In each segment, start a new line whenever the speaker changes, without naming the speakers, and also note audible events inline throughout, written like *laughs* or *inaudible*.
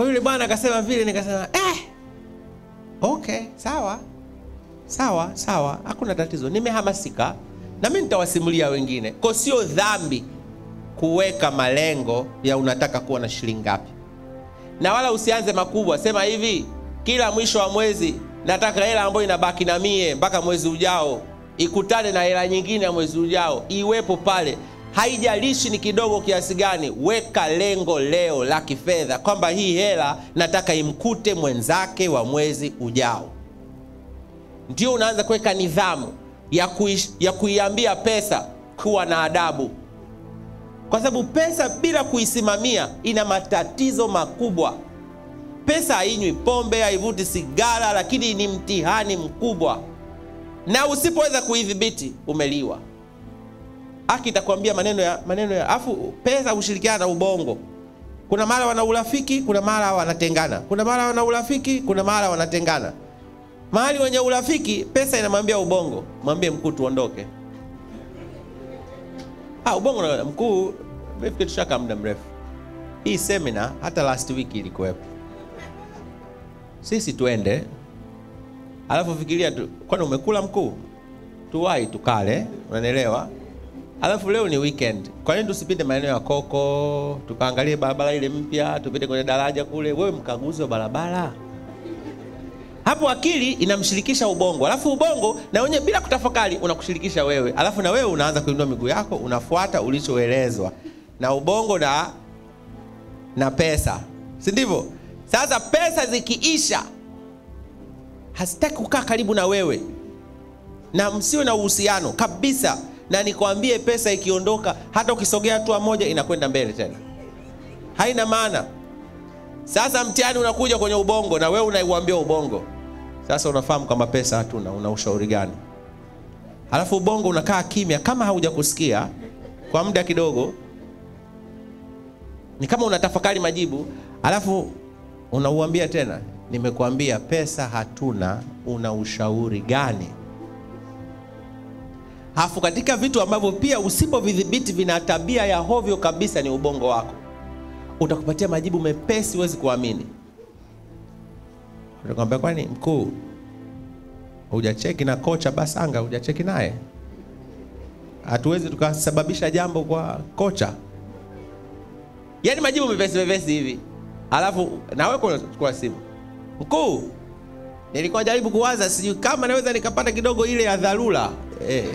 kwa yule bwana akasema vile nikasema eh, okay sawa sawa sawa hakuna tatizo. Nimehamasika na mimi nitawasimulia wengine. Kwa sio dhambi kuweka malengo ya unataka kuwa na shilingi ngapi. Na wala usianze makubwa. Sema hivi kila mwisho wa mwezi nataka hela ambayo inabaki na mie mpaka mwezi ujao. Ikutane na hela nyingine ya mwezi ujao. Iwepo pale haijalishi ni kidogo kiasi gani weka lengo leo la kifedha kwamba hii hela nataka imkute mwenzake wa mwezi ujao. Ndio unaanza kuweka nidhamu ya, kui, ya kuiambia pesa kuwa na adabu. Kwa sababu pesa bila kuisimamia ina matatizo makubwa. Pesa hainywi pombe haivuti sigara lakini ni mtihani mkubwa. Na usipoweza kuidhibiti umeliwa aki itakwambia maneno ya maneno ya afu pesa hushirikiana na ubongo. Kuna mara wana urafiki kuna mara wanatengana. Kuna mara wana urafiki kuna mara wanatengana. Mahali wenye urafiki pesa inamwambia ubongo. Mwambie mkuu tuondoke. Ah, ubongo na mkuu mefikiri tushaka muda mrefu. Hii semina hata last week ilikuwepo. Sisi tuende. alafu fikiria tu kwani umekula mkuu? Tuwai tukale unanielewa alafu leo ni weekend. Kwa nini tusipinde maeneo ya koko tukaangalie barabara ile mpya tupite kwenye daraja kule? Wewe mkaguzi wa barabara. Hapo akili inamshirikisha ubongo. Alafu ubongo na wenyewe bila kutafakari unakushirikisha wewe. Alafu na wewe unaanza kuinua miguu yako unafuata ulichoelezwa. Na ubongo na na pesa. Si ndivyo? Sasa pesa zikiisha hazitaki kukaa karibu na wewe. Na msiwe na uhusiano kabisa na nikwambie pesa ikiondoka hata ukisogea hatua moja inakwenda mbele tena. Haina maana. Sasa mtihani unakuja kwenye ubongo na wewe unaiuambia ubongo. Sasa unafahamu kama pesa hatuna una ushauri gani? Alafu ubongo unakaa kimya kama haujakusikia kwa muda kidogo ni kama unatafakari majibu alafu unauambia tena nimekuambia pesa hatuna una ushauri gani Hafu katika vitu ambavyo pia usipovidhibiti vina tabia ya hovyo kabisa ni ubongo wako. Utakupatia majibu mepesi, huwezi kuamini. Utakwambia kwani mkuu, hujacheki na kocha Basanga, hujacheki naye? Hatuwezi tukasababisha jambo kwa kocha. Yaani majibu mepesi mepesi hivi, alafu na wewe kwa simu, mkuu, nilikuwa jaribu kuwaza, sijui kama naweza nikapata kidogo ile ya dharura. Eh. *laughs*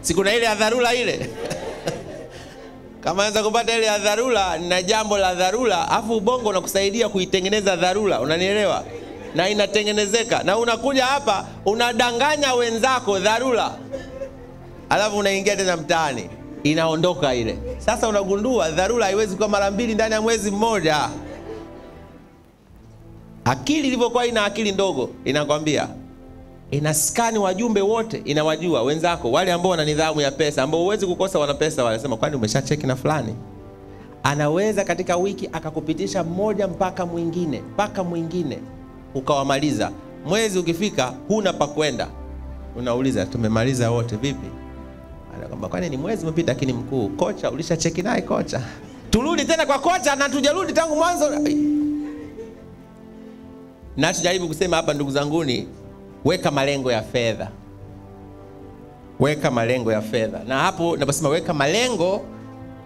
sikuna ile ya dharura ile? *laughs* Kama naweza kupata ile ya dharura na jambo la dharura afu ubongo unakusaidia kuitengeneza dharura. Unanielewa? Na inatengenezeka. Na unakuja hapa unadanganya wenzako dharura. Alafu unaingia tena mtaani inaondoka ile. Sasa unagundua dharura haiwezi kuwa mara mbili ndani ya mwezi mmoja. Akili ilivyokuwa ina akili ndogo inakwambia inaskani wajumbe wote inawajua wenzako wale ambao wana nidhamu ya pesa ambao huwezi kukosa wana pesa wanasema kwani umesha cheki na fulani? Anaweza katika wiki akakupitisha mmoja mpaka mwingine mpaka mwingine ukawamaliza. Mwezi ukifika huna pa kwenda. Unauliza tumemaliza wote vipi anakwamba kwani ni mwezi umepita lakini mkuu kocha ulisha cheki naye kocha. Turudi tena kwa kocha na tujarudi tangu mwanzo. Nachojaribu kusema hapa ndugu zanguni weka malengo ya fedha. Weka malengo ya fedha. Na hapo naposema weka malengo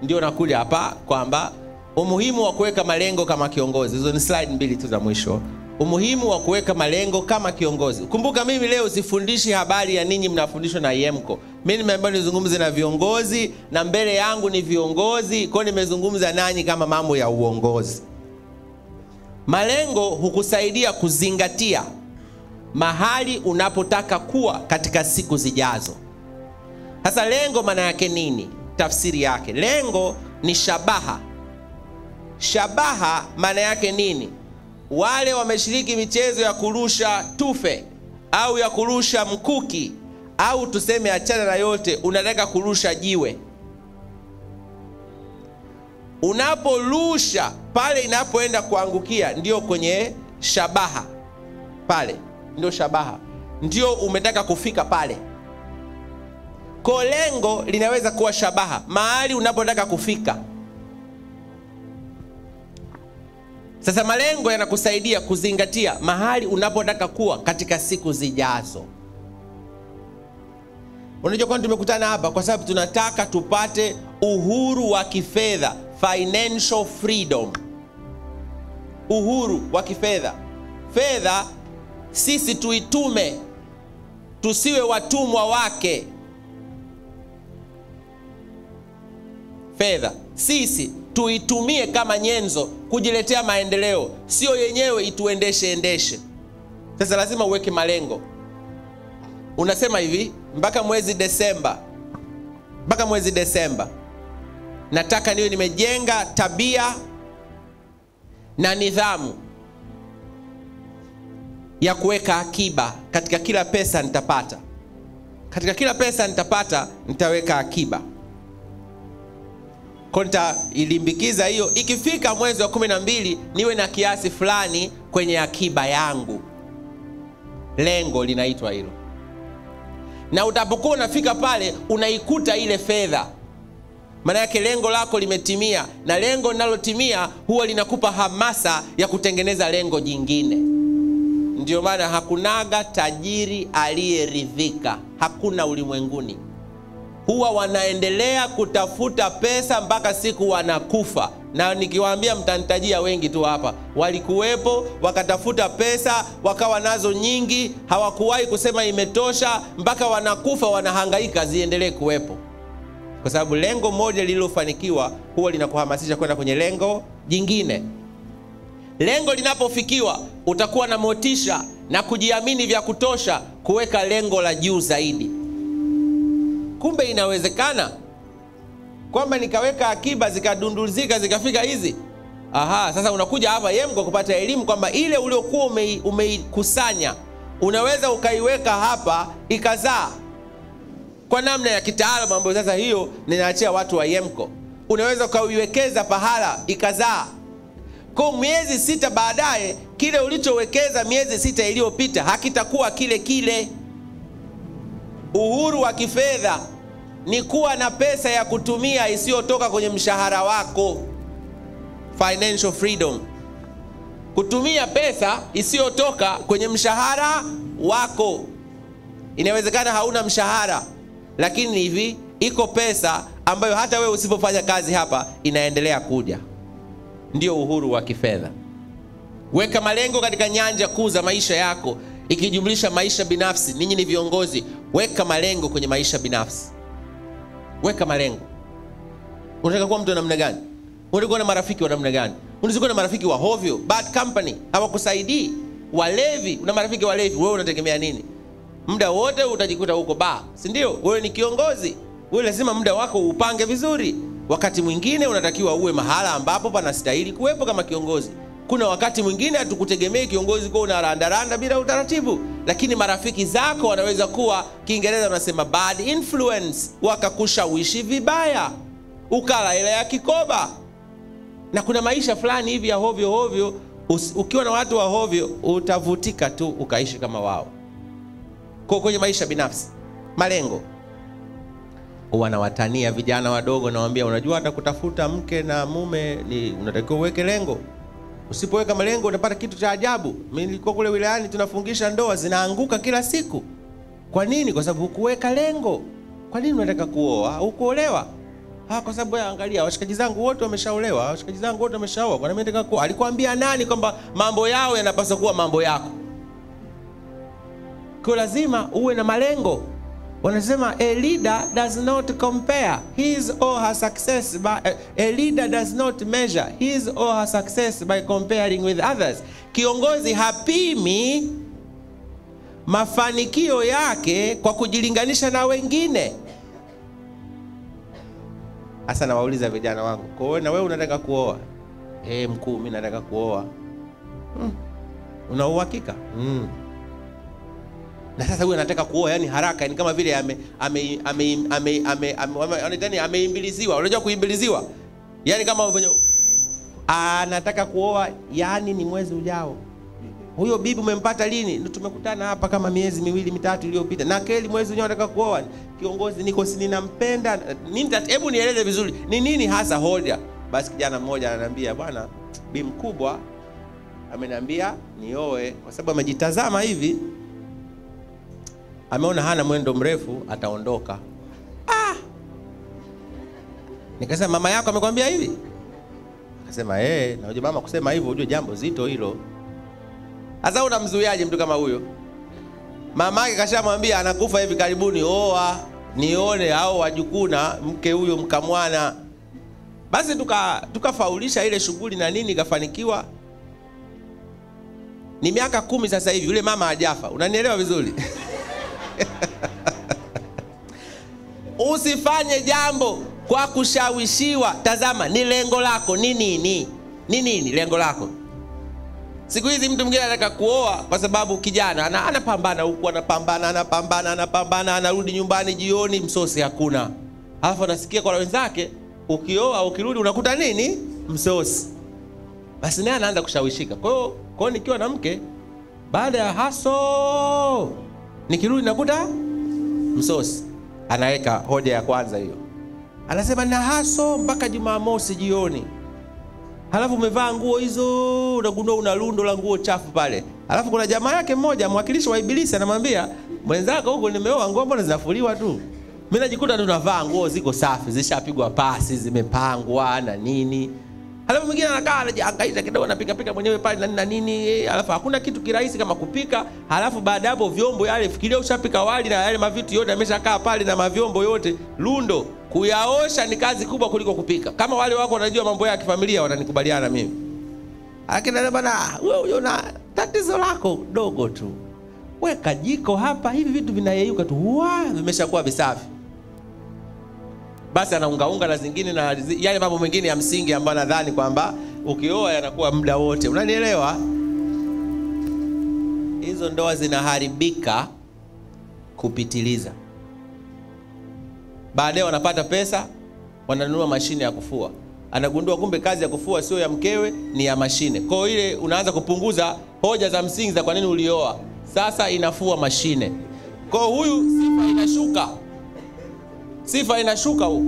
ndio nakuja hapa kwamba umuhimu wa kuweka malengo kama kiongozi. Hizo ni slide mbili tu za mwisho umuhimu wa kuweka malengo kama kiongozi. Kumbuka mimi leo sifundishi habari ya ninyi mnafundishwa na yemko. Mimi nimeambiwa nizungumze na viongozi na mbele yangu ni viongozi kwa nimezungumza nanyi kama mambo ya uongozi. Malengo hukusaidia kuzingatia mahali unapotaka kuwa katika siku zijazo. Sasa lengo maana yake nini? Tafsiri yake. Lengo ni shabaha. Shabaha maana yake nini wale wameshiriki michezo ya kurusha tufe au ya kurusha mkuki au tuseme achana na yote unataka kurusha jiwe. Unaporusha pale inapoenda kuangukia ndio kwenye shabaha. Pale ndio shabaha. Ndio umetaka kufika pale. Ko lengo linaweza kuwa shabaha mahali unapotaka kufika. Sasa malengo yanakusaidia kuzingatia mahali unapotaka kuwa katika siku zijazo. Unajua kwani tumekutana hapa kwa sababu tunataka tupate uhuru wa kifedha, financial freedom. Uhuru wa kifedha. Fedha sisi tuitume, tusiwe watumwa wake. Fedha sisi tuitumie kama nyenzo kujiletea maendeleo, sio yenyewe ituendeshe endeshe. Sasa lazima uweke malengo. Unasema hivi, mpaka mwezi Desemba, mpaka mwezi Desemba nataka niwe nimejenga tabia na nidhamu ya kuweka akiba katika kila pesa nitapata, katika kila pesa nitapata nitaweka akiba konta ilimbikiza hiyo. Ikifika mwezi wa kumi na mbili niwe na kiasi fulani kwenye akiba yangu. Lengo linaitwa hilo, na utapokuwa unafika pale unaikuta ile fedha, maana yake lengo lako limetimia, na lengo linalotimia huwa linakupa hamasa ya kutengeneza lengo jingine. Ndiyo maana hakunaga tajiri aliyeridhika, hakuna ulimwenguni huwa wanaendelea kutafuta pesa mpaka siku wanakufa. Na nikiwaambia mtanitajia wengi tu hapa, walikuwepo wakatafuta pesa wakawa nazo nyingi, hawakuwahi kusema imetosha, mpaka wanakufa wanahangaika ziendelee kuwepo, kwa sababu lengo moja lililofanikiwa huwa linakuhamasisha kwenda kwenye lengo jingine. Lengo linapofikiwa, utakuwa na motisha na kujiamini vya kutosha kuweka lengo la juu zaidi. Kumbe inawezekana kwamba nikaweka akiba zikadunduzika zikafika hizi. Aha, sasa unakuja hapa Yemko kupata elimu kwamba ile uliokuwa umeikusanya unaweza ukaiweka hapa ikazaa kwa namna ya kitaalamu, ambayo sasa hiyo ninaachia watu wa Yemko. Unaweza ukaiwekeza pahala ikazaa, kwa miezi sita baadaye, kile ulichowekeza miezi sita iliyopita hakitakuwa kile kile. Uhuru wa kifedha ni kuwa na pesa ya kutumia isiyotoka kwenye mshahara wako. Financial freedom, kutumia pesa isiyotoka kwenye mshahara wako. Inawezekana hauna mshahara, lakini hivi iko pesa ambayo hata wewe usipofanya kazi hapa inaendelea kuja. Ndio uhuru wa kifedha. Weka malengo katika nyanja kuu za maisha yako ikijumlisha maisha binafsi. Ninyi ni viongozi, weka malengo kwenye maisha binafsi. Weka malengo. Unataka kuwa mtu wa namna gani? Unataka na marafiki wa namna gani? Unaweza na marafiki wa hovyo, bad company, hawakusaidii. Walevi, una marafiki walevi, wewe unategemea nini? Muda wote utajikuta huko ba, si ndio? Wewe ni kiongozi, wewe lazima muda wako upange vizuri. Wakati mwingine unatakiwa uwe mahala ambapo panastahili kuwepo kama kiongozi. Kuna wakati mwingine hatukutegemei kiongozi kuwa unarandaranda bila utaratibu, lakini marafiki zako wanaweza kuwa, Kiingereza wanasema bad influence, wakakushawishi vibaya, ukala hela ya kikoba. Na kuna maisha fulani hivi ya hovyo hovyo, ukiwa na watu wa hovyo utavutika tu ukaishi kama wao. Kwa kwenye maisha binafsi, malengo wanawatania vijana wadogo, nawambia, unajua hata kutafuta mke na mume ni unatakiwa uweke lengo Usipoweka malengo utapata kitu cha ajabu. Mimi nilikuwa kule wilayani, tunafungisha ndoa zinaanguka kila siku. Kwa nini? Kwa sababu hukuweka lengo. Kwa nini unataka kuoa Hukuolewa. Ah, kwa sababu angalia, washikaji zangu wote wameshaolewa, washikaji zangu wote wameshaoa. Kwa nini nataka kuoa? Alikwambia nani kwamba mambo yao yanapaswa kuwa mambo yako? Kwa lazima uwe na malengo. Wanasema a leader does not compare his or her success by a leader does not measure his or her success by comparing with others. Kiongozi hapimi mafanikio yake kwa kujilinganisha na wengine. Hasa nawauliza vijana wangu, kwa hiyo na wewe unataka kuoa? Eh, mkuu, mimi nataka kuoa. Hmm. Una uhakika? Hmm na sasa huyu anataka kuoa yani haraka, ni kama vile ame ame ame ame ame ame ameimbiliziwa. Unajua kuimbiliziwa, yani kama anataka kuoa, yani ni mwezi ujao. huyo bibi umempata lini? Tumekutana hapa kama miezi miwili mitatu iliyopita. Na kweli mwezi wenyewe nataka kuoa. Kiongozi niko si ninampenda. Nini hebu nieleze vizuri. Ni nini hasa hoja? Basi kijana mmoja ananiambia bwana, bi mkubwa ameniambia nioe kwa sababu amejitazama hivi ameona hana mwendo mrefu ataondoka. Ah! Nikasema mama yako amekwambia hivi? Akasema eh, na unajua mama kusema hivyo ujue jambo zito hilo. Sasa unamzuiaje mtu kama huyo? mama Mamake kashamwambia anakufa hivi karibuni, oa nione au wajukuna mke huyo mkamwana. Basi tukafaulisha tuka ile shughuli na nini, ikafanikiwa. Ni miaka kumi sasa hivi, yule mama ajafa Unanielewa vizuri? *laughs* *laughs* Usifanye jambo kwa kushawishiwa. Tazama, ni lengo lako ni nini? Ni nini lengo lako? Siku hizi mtu mwingine anataka kuoa kwa sababu kijana ana, anapambana huku anapambana anapambana anapambana, anarudi nyumbani jioni, msosi hakuna. Alafu anasikia kwa wenzake, ukioa ukirudi unakuta nini? Msosi. Basi naye anaanza kushawishika. Kwa hiyo nikiwa na mke, baada ya haso nikirudi nakuta msosi. Anaweka hoja ya kwanza hiyo, anasema na haso mpaka Jumamosi jioni halafu umevaa nguo hizo, unagundua una lundo la nguo chafu pale. Halafu kuna jamaa yake mmoja, mwakilishi wa Ibilisi, anamwambia mwenzako, huko nimeoa nguo mbona zinafuliwa tu, mimi najikuta tu navaa nguo ziko safi, zishapigwa pasi, zimepangwa na nini. Halafu mwingine anakaa anajihangaisha kidogo, anapika pika mwenyewe pale na nini nini, alafu hakuna kitu kirahisi kama kupika. Alafu baada hapo vyombo yale, fikiria ushapika wali na yale mavitu yote yameshakaa pale na mavyombo yote lundo kuyaosha ni kazi kubwa kuliko kupika. Kama wale wako wanajua mambo ya kifamilia wananikubaliana mimi. Lakini bana, wewe unaona tatizo lako dogo tu, weka jiko hapa, hivi vitu vinayeyuka tu, wa vimeshakuwa visafi. Basi anaungaunga na zingine na yale mambo mengine ya msingi ambayo nadhani kwamba ukioa yanakuwa muda wote, unanielewa? Hizo ndoa zinaharibika kupitiliza baadaye wanapata pesa, wananunua mashine ya kufua. Anagundua kumbe kazi ya kufua sio ya mkewe, ni ya mashine. Kwa hiyo ile unaanza kupunguza hoja za msingi za kwa nini ulioa, sasa inafua mashine. Kwa huyu sifa inashuka, sifa inashuka huko.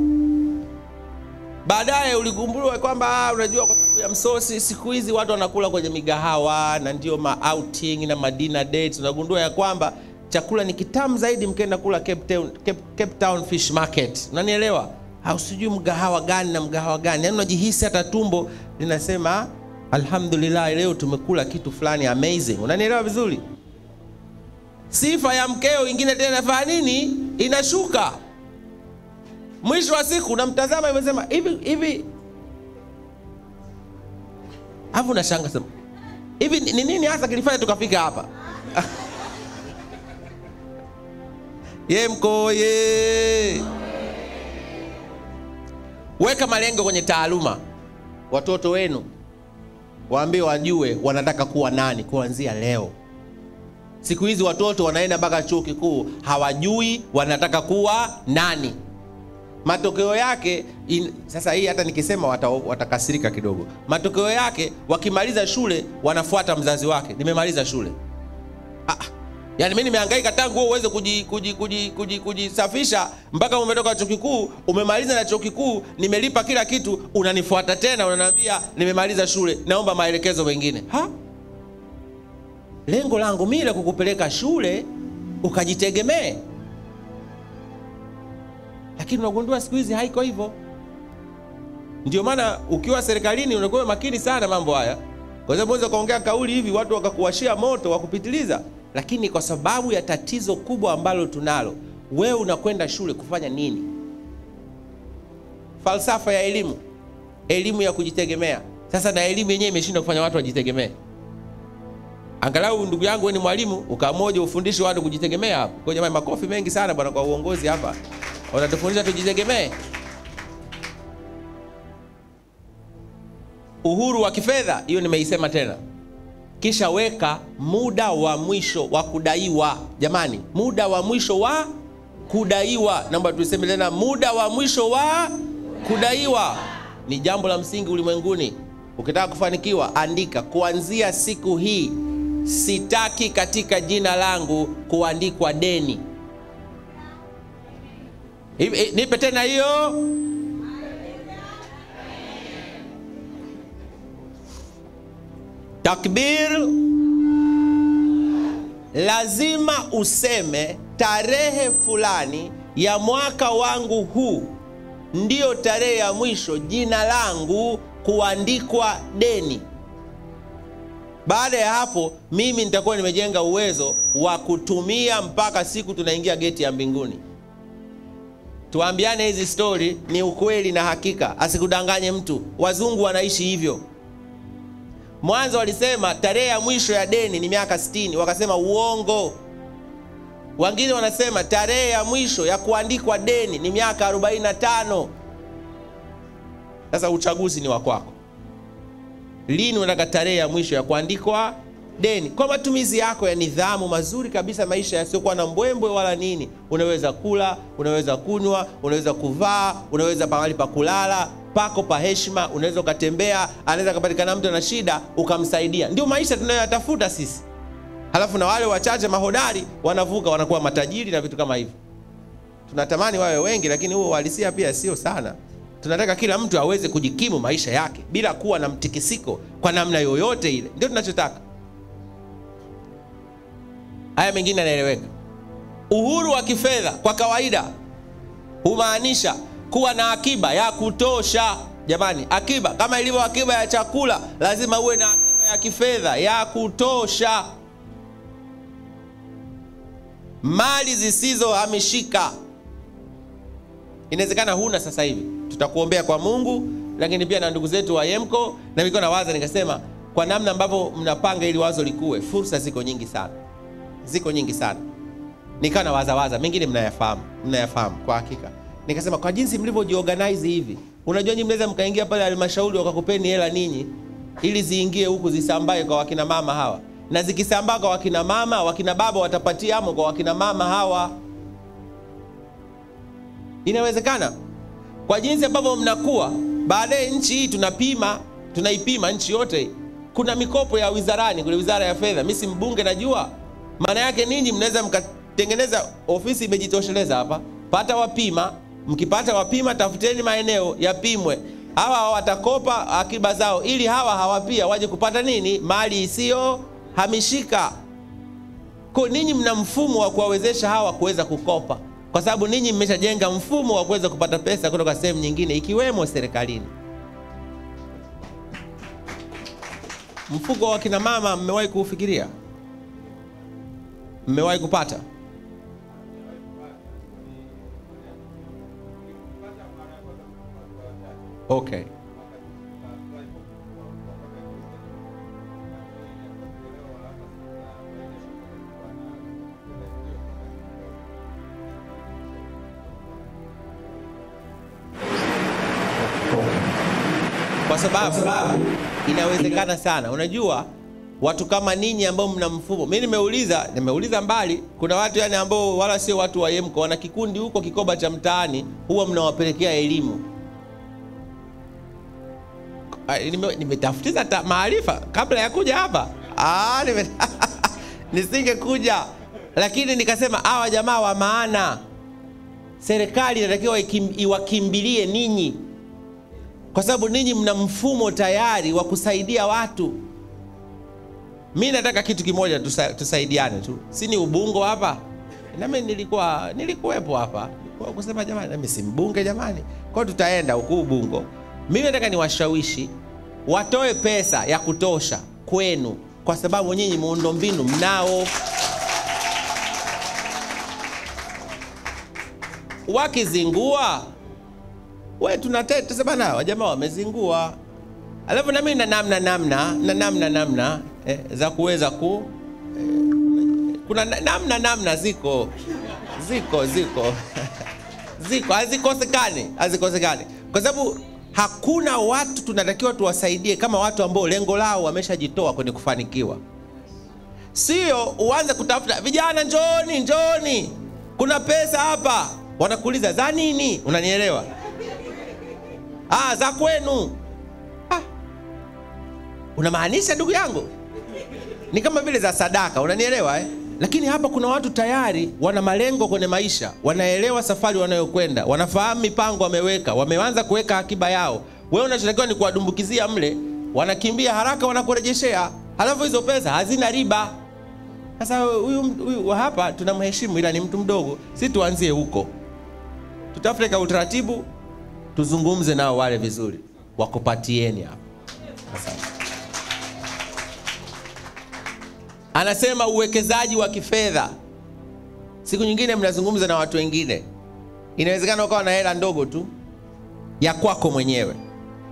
Baadaye uligundua kwamba ah, unajua kwa sababu ya msosi, siku hizi watu wanakula kwenye migahawa na ndio ma outing na madina dates. Unagundua ya kwamba chakula ni kitamu zaidi mkienda kula Cape Town, Cape, Cape Town Fish Market. Unanielewa? Au sijui mgahawa gani na mgahawa gani, yaani unajihisi hata tumbo linasema alhamdulillah, leo tumekula kitu fulani amazing. Unanielewa vizuri? Sifa ya mkeo ingine tena fanya nini? Inashuka. Mwisho wa siku unamtazama imesema hivi hivi, alafu unashanga sema hivi, ni nini hasa kilifanya tukafika hapa? *laughs* ye mkoye. Weka malengo kwenye taaluma. Watoto wenu waambie wajue wanataka kuwa nani kuanzia leo. Siku hizi watoto wanaenda mpaka chuo kikuu hawajui wanataka kuwa nani matokeo yake in, sasa hii hata nikisema wata, watakasirika kidogo matokeo yake wakimaliza shule wanafuata mzazi wake nimemaliza shule ah, Yaani mimi nimehangaika tangu wewe uweze kujisafisha kuji, kuji, kuji, kuji, mpaka umetoka chuo kikuu, umemaliza na chuo kikuu, nimelipa kila kitu, unanifuata tena unaniambia nimemaliza shule, naomba maelekezo mengine. Ha? Lengo langu mimi la kukupeleka shule ukajitegemee. Lakini unagundua siku hizi haiko hivyo. Ndio maana ukiwa serikalini unakuwa makini sana mambo haya. Kwa sababu unaweza kaongea kauli hivi watu wakakuwashia moto wa kupitiliza lakini kwa sababu ya tatizo kubwa ambalo tunalo, wewe unakwenda shule kufanya nini? Falsafa ya elimu, elimu ya kujitegemea. Sasa na elimu yenyewe imeshindwa kufanya watu wajitegemee. Angalau ndugu yangu, wewe ni mwalimu, ukamoja ufundishe watu kujitegemea jamani, makofi mengi sana bwana kwa uongozi hapa, wanatufundisha tujitegemee. Uhuru wa kifedha, hiyo nimeisema tena kisha weka muda wa mwisho wa kudaiwa. Jamani, muda wa mwisho wa kudaiwa, naomba tuiseme tena, muda wa mwisho wa kudaiwa ni jambo la msingi ulimwenguni. Ukitaka kufanikiwa, andika kuanzia siku hii sitaki katika jina langu kuandikwa deni. Hivi- Nipe tena hiyo. Takbir. Lazima useme tarehe fulani ya mwaka wangu huu ndiyo tarehe ya mwisho jina langu kuandikwa deni. Baada ya hapo, mimi nitakuwa nimejenga uwezo wa kutumia mpaka siku tunaingia geti ya mbinguni. Tuambiane hizi stori ni ukweli na hakika, asikudanganye mtu. Wazungu wanaishi hivyo. Mwanzo walisema tarehe ya mwisho ya deni ni miaka 60, wakasema uongo. Wengine wanasema tarehe ya mwisho ya kuandikwa deni ni miaka 45. Sasa uchaguzi ni wa kwako. Lini unataka tarehe ya mwisho ya kuandikwa deni? Kwa matumizi yako ya nidhamu mazuri kabisa, maisha yasiyokuwa na mbwembwe wala nini. Unaweza kula, unaweza kunywa, unaweza kuvaa, unaweza pahali pa kulala pako pa heshima, unaweza ukatembea. Anaweza kapatikana mtu ana shida ukamsaidia. Ndio maisha tunayoyatafuta sisi. Halafu na wale wachache mahodari wanavuka, wanakuwa matajiri na vitu kama hivyo. Tunatamani wawe wengi, lakini huo uhalisia pia sio sana. Tunataka kila mtu aweze kujikimu maisha yake bila kuwa na mtikisiko kwa namna yoyote ile, ndio tunachotaka. Haya mengine yanaeleweka. Uhuru wa kifedha kwa kawaida humaanisha kuwa na akiba ya kutosha. Jamani, akiba kama ilivyo akiba ya chakula, lazima uwe na akiba ya kifedha ya kutosha. Mali zisizohamishika inawezekana huna sasa hivi, tutakuombea kwa Mungu, lakini pia na ndugu zetu wa Yemko. Na nilikuwa nawaza nikasema, kwa namna ambavyo mnapanga ili wazo likue, fursa ziko nyingi sana, ziko nyingi sana. Nikawa nawazawaza, mengine mnayafahamu, mnayafahamu kwa hakika. Nikasema kwa jinsi mlivyojiorganize hivi, unajua nyinyi mnaweza mkaingia pale halmashauri wakakupeni hela ninyi, ili ziingie huku zisambae kwa wakina mama hawa, na zikisambaa kwa wakina mama, wakina baba watapatia amo kwa wakina mama hawa. Inawezekana kwa jinsi ambavyo mnakuwa baadaye. Nchi hii tunapima, tunaipima nchi yote. Kuna mikopo ya wizarani, kule wizara ya fedha. Mimi si mbunge, najua maana yake. Ninyi mnaweza mkatengeneza ofisi imejitosheleza hapa, pata wapima. Mkipata wapima, tafuteni maeneo yapimwe, hawa watakopa akiba zao, ili hawa hawapia waje kupata nini, mali isiyohamishika. Kwa ninyi mna mfumo wa kuwawezesha hawa kuweza kukopa kwa sababu ninyi mmeshajenga mfumo wa kuweza kupata pesa kutoka sehemu nyingine ikiwemo serikalini. Mfuko wa kina mama mmewahi kuufikiria? Mmewahi kupata? Okay. Kwa sababu inawezekana sana. Unajua, watu kama ninyi ambao mna mfumo, mimi nimeuliza, nimeuliza mbali, kuna watu yani ambao wala sio watu wa Yemko, wana kikundi huko kikoba cha mtaani, huwa mnawapelekea elimu. Nimetafutiza nime- Nimetafutiza maarifa kabla ya kuja hapa. Ah, nime *laughs* nisingekuja, lakini nikasema hawa jamaa wa maana, serikali inatakiwa iwakimbilie ninyi kwa sababu ninyi mna mfumo tayari wa kusaidia watu. Mi nataka kitu kimoja, tusa, tusaidiane tu, si ni Ubungo hapa? Nami nilikuwa nilikuwepo hapa, kusema jamani, nami si mbunge jamani, kwa tutaenda huku Ubungo. Mimi nataka niwashawishi watoe pesa ya kutosha kwenu, kwa sababu nyinyi muundo mbinu mnao. Wakizingua we na wajamaa wamezingua, alafu nami na namna namna na namna namna eh, za kuweza ku eh, kuna namna namna ziko ziko ziko *laughs* ziko hazikosekani hazikosekani, kwa sababu hakuna watu tunatakiwa tuwasaidie kama watu ambao lengo lao wameshajitoa kwenye kufanikiwa. Sio uanze kutafuta vijana, njoni njoni, kuna pesa hapa, wanakuuliza za nini? Unanielewa? Ah, za kwenu. Unamaanisha ndugu yangu? ni kama vile za sadaka, unanielewa eh? Lakini hapa kuna watu tayari wana malengo kwenye maisha, wanaelewa safari wanayokwenda, wanafahamu mipango wameweka, wameanza kuweka akiba yao. Wewe unachotakiwa ni kuwadumbukizia mle, wanakimbia haraka, wanakurejeshea, halafu hizo pesa hazina riba. Sasa huyu hapa tunamheshimu, ila ni mtu mdogo, si tuanzie huko, tutafute ka utaratibu, tuzungumze nao wale vizuri, wakupatieni hapa. Asante. Anasema uwekezaji wa kifedha. Siku nyingine mnazungumza na watu wengine, inawezekana ukawa na hela ndogo tu ya kwako mwenyewe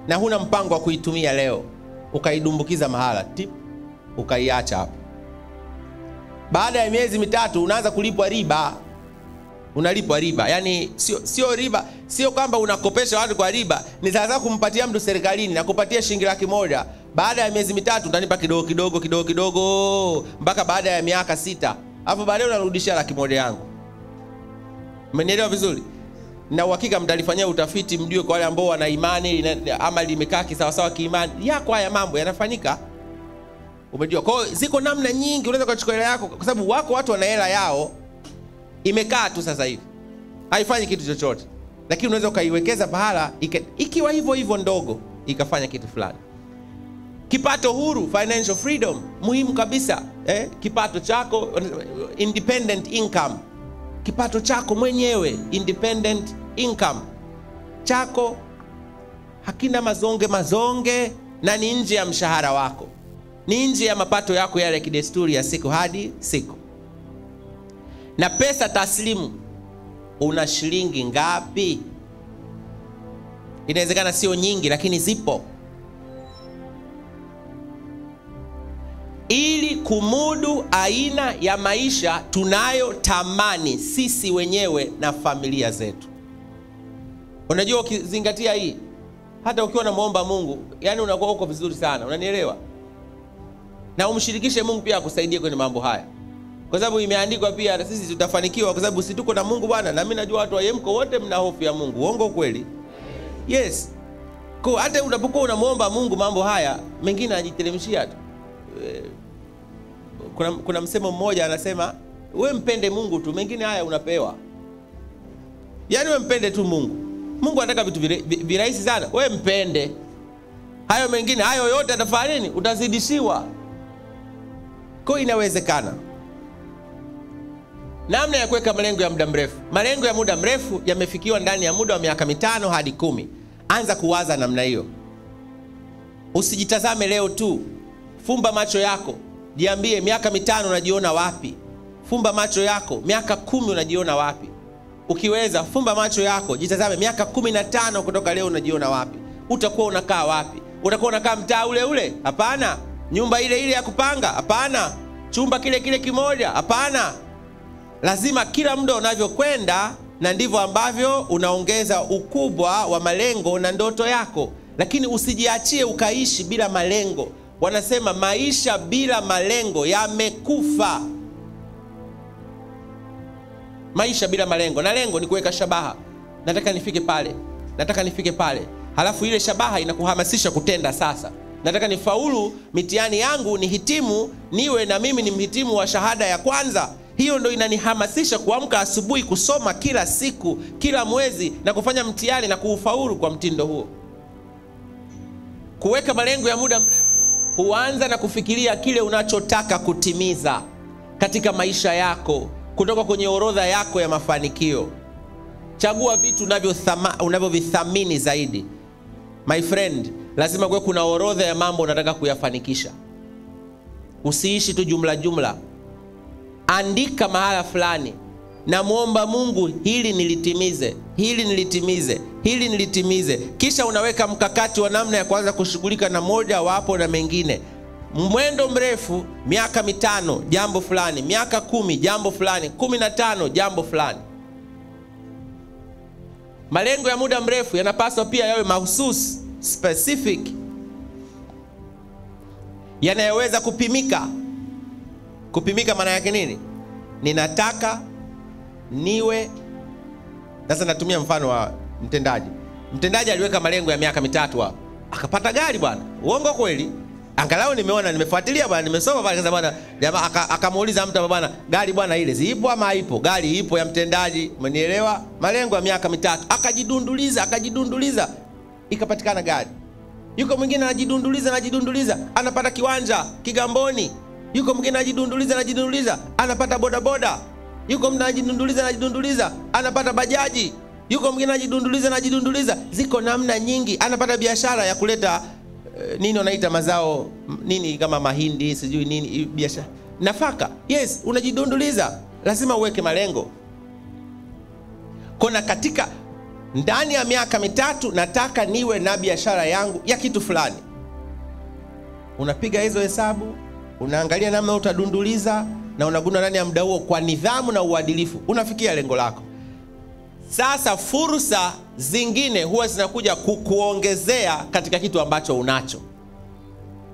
na huna mpango wa kuitumia leo, ukaidumbukiza mahala tip, ukaiacha hapo. Baada ya miezi mitatu unaanza kulipwa riba, unalipwa riba. Yani sio sio riba, sio kwamba unakopesha watu kwa riba, ni sasa kumpatia mtu serikalini na kupatia shilingi laki moja baada ya miezi mitatu utanipa kidogo kidogo kidogo kidogo mpaka baada ya miaka sita, alafu baadaye unarudishia laki moja yangu. Umenielewa vizuri? Na uhakika mtalifanyia utafiti, mjue kwa wale ambao wana imani ama limekaa kisawasawa kiimani yako, haya mambo yanafanyika. Umejua? Kwa hiyo ziko namna nyingi unaweza kuchukua hela yako, kwa sababu wako watu wana hela yao imekaa tu sasa hivi haifanyi kitu chochote, lakini unaweza ukaiwekeza pahala ikiwa hivyo hivyo ndogo ikafanya kitu fulani. Kipato huru, financial freedom, muhimu kabisa eh? Kipato chako independent income, kipato chako mwenyewe independent income chako hakina mazonge mazonge, na ni nje ya mshahara wako, ni nje ya mapato yako yale ya kidesturi ya siku hadi siku. Na pesa taslimu, una shilingi ngapi? Inawezekana sio nyingi, lakini zipo ili kumudu aina ya maisha tunayotamani sisi wenyewe na familia zetu. Unajua, ukizingatia hii, hata ukiwa unamwomba Mungu, yani unakuwa uko vizuri sana, unanielewa? Na umshirikishe Mungu pia akusaidie kwenye mambo haya, kwa sababu imeandikwa pia sisi tutafanikiwa, kwa sababu si tuko na Mungu Bwana. Na mimi najua watu wa Yemko wote mna hofu ya Mungu. Uongo kweli? Yes. Kwa hata unapokuwa unamwomba Mungu mambo haya mengine anajiteremshia tu kuna, kuna msemo mmoja anasema, we mpende Mungu tu, mengine haya unapewa. Yaani we mpende tu Mungu. Mungu anataka vitu virahisi sana, we mpende. Hayo mengine hayo yote atafanya nini? Utazidishiwa. ko inawezekana. Namna ya kuweka malengo ya muda mrefu. Malengo ya muda mrefu yamefikiwa ndani ya muda wa miaka mitano hadi kumi. Anza kuwaza namna hiyo, usijitazame leo tu. Fumba macho yako, jiambie, miaka mitano unajiona wapi? Fumba macho yako, miaka kumi unajiona wapi? Ukiweza fumba macho yako, jitazame, miaka kumi na tano kutoka leo unajiona wapi? Utakuwa unakaa wapi? Utakuwa unakaa mtaa ule ule? Hapana. Nyumba ile ile ya kupanga? Hapana. Chumba kile kile kimoja? Hapana. Lazima kila muda unavyokwenda, na ndivyo ambavyo unaongeza ukubwa wa malengo na ndoto yako, lakini usijiachie ukaishi bila malengo. Wanasema maisha bila malengo yamekufa. Maisha bila malengo, na lengo ni kuweka shabaha, nataka nifike pale, nataka nifike pale, halafu ile shabaha inakuhamasisha kutenda. Sasa nataka nifaulu mitihani yangu, nihitimu, niwe na mimi ni mhitimu wa shahada ya kwanza. Hiyo ndo inanihamasisha kuamka asubuhi, kusoma kila siku, kila mwezi, na kufanya mtihani na kuufaulu kwa mtindo huo. Kuweka malengo ya muda mrefu huanza na kufikiria kile unachotaka kutimiza katika maisha yako kutoka kwenye orodha yako ya mafanikio. Chagua vitu unavyovithamini zaidi. My friend, lazima kuwe kuna orodha ya mambo unataka kuyafanikisha. Usiishi tu jumla jumla, andika mahala fulani, namwomba Mungu hili nilitimize, hili nilitimize, hili nilitimize. Kisha unaweka mkakati wa namna ya kuanza kushughulika na moja wapo na mengine. Mwendo mrefu, miaka mitano jambo fulani, miaka kumi jambo fulani, kumi na tano jambo fulani. Malengo ya muda mrefu yanapaswa pia yawe mahususi, specific, yanayoweza kupimika. Kupimika maana yake nini? Ninataka niwe. Sasa. Natumia mfano wa mtendaji. Mtendaji aliweka malengo ya miaka mitatu hapo, akapata gari bwana. Uongo kweli? angalau nimeona nimefuatilia bwana nimesoma pale. Kaza bwana jamaa akamuuliza mtu bwana gari bwana ile zipo ama haipo? Gari ipo ya mtendaji umenielewa? Malengo ya miaka mitatu. Akajidunduliza akajidunduliza. Ikapatikana gari. Yuko mwingine anajidunduliza anajidunduliza. Anapata kiwanja kigamboni. Yuko mwingine anajidunduliza anajidunduliza. Anapata bodaboda yuko mwingine anajidunduliza anajidunduliza anapata bajaji. Yuko mwingine anajidunduliza anajidunduliza. Ziko namna nyingi. Anapata biashara ya kuleta eh, nini wanaita mazao nini kama mahindi sijui nini biashara. Nafaka. Yes unajidunduliza. Lazima uweke malengo. Kona katika ndani ya miaka mitatu nataka niwe na biashara yangu ya kitu fulani. Unapiga hizo hesabu unaangalia namna utadunduliza na unagundua ndani ya muda huo kwa nidhamu na uadilifu unafikia lengo lako. Sasa fursa zingine huwa zinakuja kukuongezea katika kitu ambacho unacho.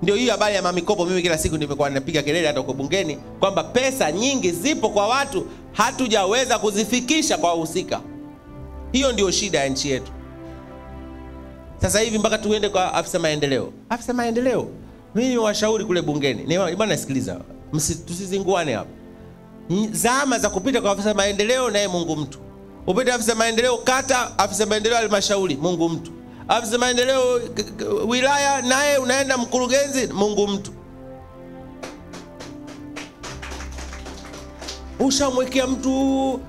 Ndio hiyo habari ya mamikopo mimi kila siku nimekuwa napiga kelele hata uko bungeni kwamba pesa nyingi zipo kwa watu hatujaweza kuzifikisha kwa wahusika. Hiyo ndio shida ya nchi yetu. Sasa hivi mpaka tuende kwa afisa maendeleo. Afisa maendeleo mimi washauri kule bungeni. Ni- bwana sikiliza tusizinguane hapa. Zama za kupita kwa afisa maendeleo naye mungu mtu. Upite afisa maendeleo kata afisa maendeleo halmashauri mungu mtu. Afisa maendeleo wilaya naye unaenda mkurugenzi mungu mtu. Ushamwekea mtu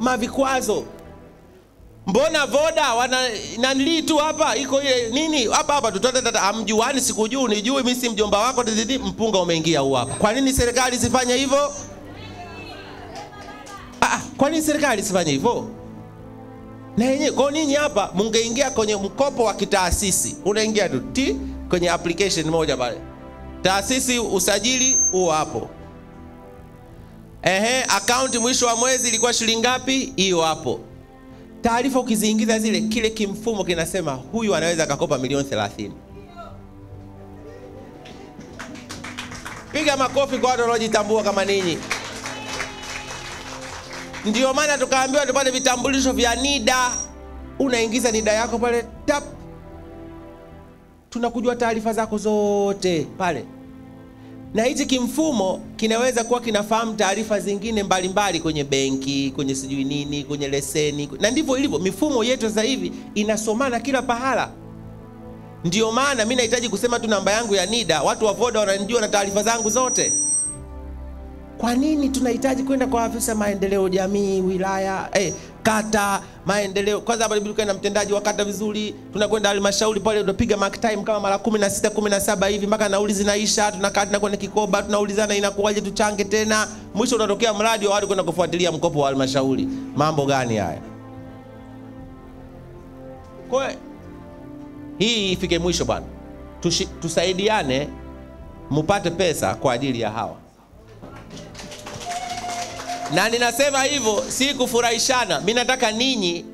mavikwazo mbona voda wana nanilii tu hapa? Iko ile nini? Hapa hapa tutatata amjuani sikujui nijui mimi si mjomba wako dididi mpunga umeingia huu hapa. Kwa nini serikali isifanye hivyo? Ah, kwa nini serikali isifanye hivyo? Na yenyewe kwa ninyi hapa mungeingia kwenye mkopo wa kitaasisi. Unaingia tu ti kwenye application moja pale. Taasisi usajili huo hapo. Ehe akaunti mwisho wa mwezi ilikuwa shilingi ngapi? Hiyo hapo taarifa ukiziingiza zile kile kimfumo kinasema huyu anaweza akakopa milioni 30 piga makofi kwa watu wanaojitambua kama ninyi. Ndio maana tukaambiwa tupate vitambulisho vya nida. Unaingiza nida yako pale tap. Tunakujua taarifa zako zote pale na hichi kimfumo kinaweza kuwa kinafahamu taarifa zingine mbalimbali mbali kwenye benki kwenye sijui nini kwenye leseni na ndivyo ilivyo. Mifumo yetu sasa hivi inasomana kila pahala. Ndio maana mi nahitaji kusema tu namba yangu ya nida. Watu wa voda wananijua na taarifa zangu zote. Kwa nini tunahitaji kwenda kwa afisa maendeleo jamii wilaya? Eh, kata maendeleo. Kwanza hapa inabidi na mtendaji wa kata vizuri. Tunakwenda halmashauri pale tunapiga mark time kama mara 16 17 hivi mpaka nauli zinaisha tunakaa tunakwenda kikoba tunaulizana inakuwaje tuchange tena. Mwisho unatokea mradi wa watu kwenda kufuatilia mkopo wa halmashauri. Mambo gani haya? Kwa hii ifike mwisho bwana. Tusaidiane mupate pesa kwa ajili ya hawa na ninasema hivyo si kufurahishana. Mi nataka ninyi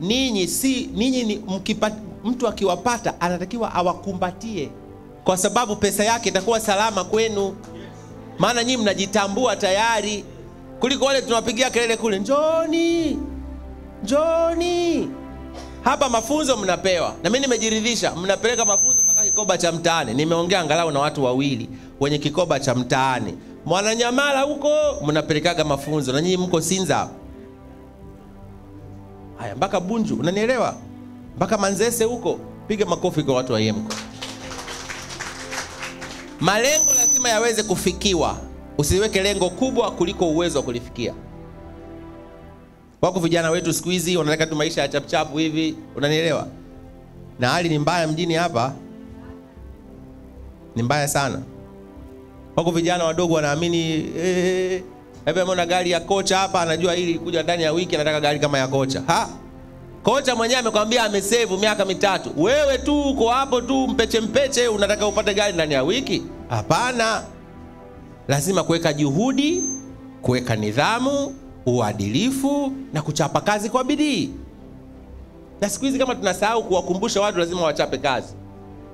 ninyi si ninyi ni mkipa, mtu akiwapata anatakiwa awakumbatie. Kwa sababu pesa yake itakuwa salama kwenu. Maana nyinyi mnajitambua tayari. Kuliko wale tunawapigia kelele kule njoni njoni. Hapa mafunzo mnapewa. Na mi nimejiridhisha mnapeleka mafunzo mpaka kikoba cha mtaani. Nimeongea angalau na watu wawili wenye kikoba cha mtaani mwananyamala huko. Mnapelekaga mafunzo. Na nyinyi mko sinza. Haya mpaka bunju. Unanielewa? Mpaka manzese huko. Piga makofi kwa watu wa yemko. Malengo lazima yaweze kufikiwa. Usiweke lengo kubwa kuliko uwezo wa kulifikia. Wako vijana wetu siku hizi wanataka tu maisha ya chapchapu hivi. Unanielewa? Na hali ni mbaya mjini hapa. Ni mbaya sana wako vijana wadogo wanaamini eh, ameona gari ya kocha hapa anajua ili kuja ndani ya wiki anataka gari kama ya kocha. Ha? Kocha mwenyewe amekwambia amesevu miaka mitatu. Wewe tu uko hapo tu mpeche mpeche unataka upate gari ndani ya wiki? Hapana. Lazima kuweka juhudi kuweka nidhamu uadilifu na kuchapa kazi kwa bidii. Na siku hizi kama tunasahau kuwakumbusha watu lazima wachape kazi.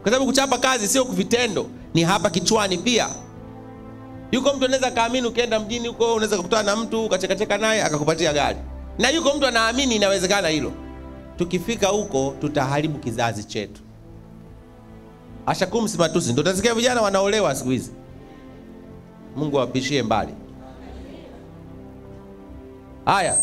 Kwa sababu kuchapa kazi sio kuvitendo ni hapa kichwani pia yuko mtu anaweza kaamini ukienda mjini huko unaweza kukutana na mtu ukachekacheka naye akakupatia gari na yuko mtu anaamini inawezekana hilo tukifika huko tutaharibu kizazi chetu Ashakum simatusi. Ndio utasikia vijana wanaolewa siku hizi. Mungu awapishie mbali. Haya,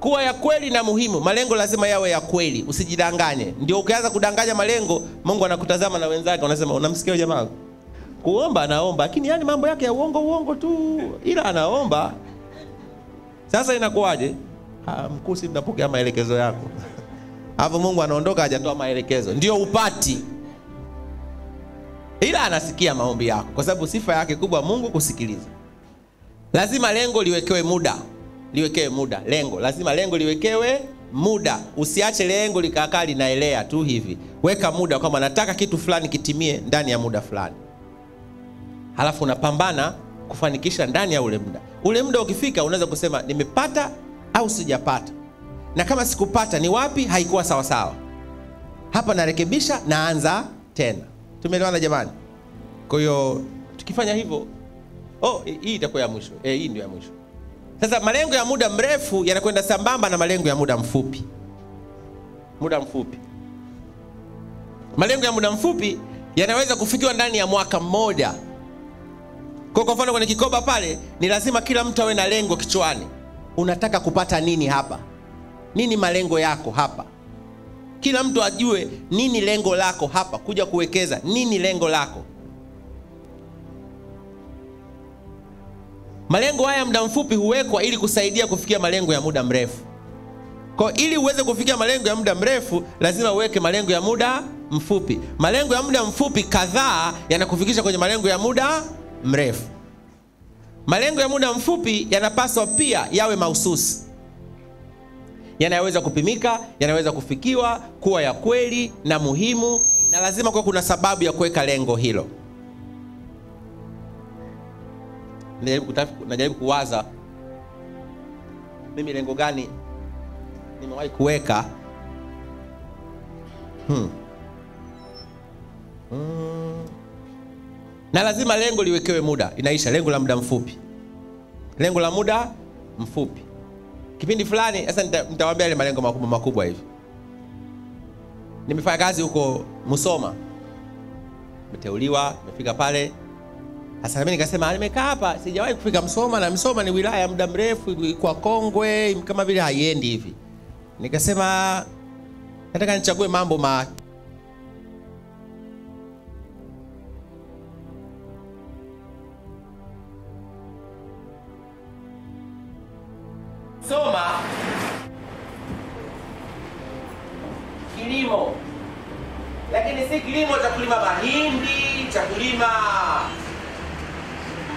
kuwa ya kweli na muhimu. Malengo lazima yawe ya kweli, usijidanganye. Ndio ukianza kudanganya malengo, Mungu anakutazama na wenzake, unasema unamsikia jamaa kuomba, anaomba lakini yani mambo yake ya uongo uongo tu, ila anaomba. Sasa inakuwaje? Mkusi, tunapokea maelekezo yako *laughs* hapo. Mungu anaondoka, hajatoa maelekezo, ndio upati, ila anasikia maombi yako, kwa sababu sifa yake kubwa Mungu kusikiliza. Lazima lengo liwekewe muda liwekewe muda. Lengo lazima lengo liwekewe muda. Usiache lengo likakaa linaelea tu hivi. Weka muda kwamba nataka kitu fulani kitimie ndani ya muda fulani, halafu unapambana kufanikisha ndani ya ule muda. Ule muda ukifika, unaweza kusema nimepata au sijapata, na kama sikupata ni wapi haikuwa sawa sawa, hapa narekebisha, naanza tena. Tumeelewana jamani? Kwa hiyo tukifanya hivyo, oh, hii itakuwa ya mwisho. Eh, hii ndio ya mwisho. Sasa malengo ya muda mrefu yanakwenda sambamba na malengo ya muda mfupi. Muda mfupi, malengo ya muda mfupi yanaweza kufikiwa ndani ya mwaka mmoja. Kwa kwa mfano, kwenye kikoba pale ni lazima kila mtu awe na lengo kichwani. Unataka kupata nini hapa? Nini malengo yako hapa? Kila mtu ajue nini lengo lako hapa, kuja kuwekeza nini lengo lako. Malengo haya muda mfupi huwekwa ili kusaidia kufikia malengo ya muda mrefu. Kwa ili uweze kufikia malengo ya muda mrefu, lazima uweke malengo ya muda mfupi. Malengo ya muda mfupi kadhaa yanakufikisha kwenye malengo ya muda mrefu. Malengo ya muda mfupi yanapaswa pia yawe mahususi, yanayoweza kupimika, yanaweza kufikiwa, kuwa ya kweli na muhimu, na lazima kuwa kuna sababu ya kuweka lengo hilo. Najaribu, najaribu kuwaza mimi lengo gani nimewahi kuweka. hmm. Hmm. Na lazima lengo liwekewe muda, inaisha lengo la muda mfupi, lengo la muda mfupi, kipindi fulani. Sasa nitawaambia ile malengo makubwa makubwa hivi. Nimefanya kazi huko Musoma, nimeteuliwa, nimefika pale sasa mimi nikasema nimekaa hapa sijawahi kufika Msoma, na Msoma ni wilaya ya muda mrefu kwa kongwe, kama vile haiendi hivi. Nikasema nataka nichague mambo ma Soma. Kilimo, lakini si kilimo cha kulima mahindi, cha kulima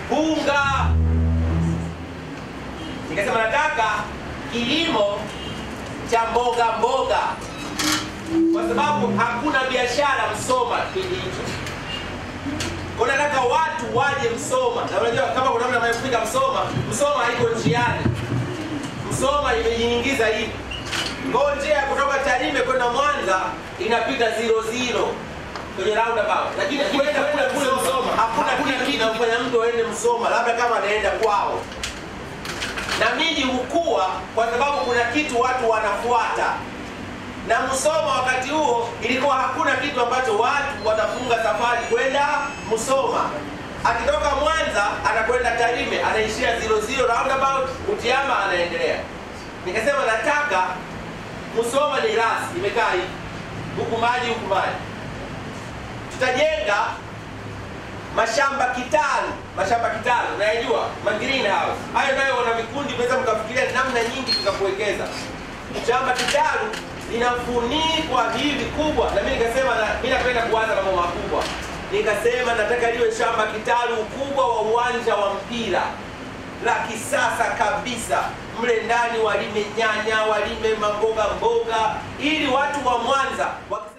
mpunga. Nikasema nataka kilimo cha mboga mboga, kwa sababu hakuna biashara Msoma kipindi hicho. Nataka watu waje Msoma, na unajua kama kuna mtu anayefika Msoma, Msoma haiko njiani, Msoma imejiingiza hivi. ngoo njia kutoka Tarime kwenda Mwanza inapita zero zero kwenye roundabout, lakini kwenda kule kule Msoma hakuna kitu kinamfanya mtu aende Msoma, labda kama anaenda kwao. Na miji hukua kwa sababu kuna kitu watu wanafuata, na Msoma wakati huo ilikuwa hakuna kitu ambacho watu watafunga safari kwenda Msoma. Akitoka Mwanza anakwenda Tarime, anaishia zero zero roundabout, Utiama anaendelea. Nikasema nataka Musoma ni rasi, imekaa hivi huku maji huku maji tutajenga mashamba kitalu, mashamba kitalu unayajua, ma greenhouse hayo nayo wana vikundi, mnaweza mkafikiria namna nyingi tukakuwekeza. Shamba kitalu linafunikwa hivi kubwa, na mimi nikasema, na mimi napenda kuanza mambo makubwa. Nikasema nataka liwe shamba kitalu ukubwa wa uwanja wa mpira. La kisasa kabisa, mle ndani walime nyanya, walime mamboga mboga, ili watu wa Mwanza wakise